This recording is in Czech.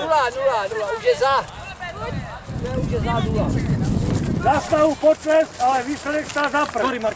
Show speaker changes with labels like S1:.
S1: Nula, nula, nula, už je za. Už je za nula.
S2: Zastavu potlesk, ale výsledek stá za prv.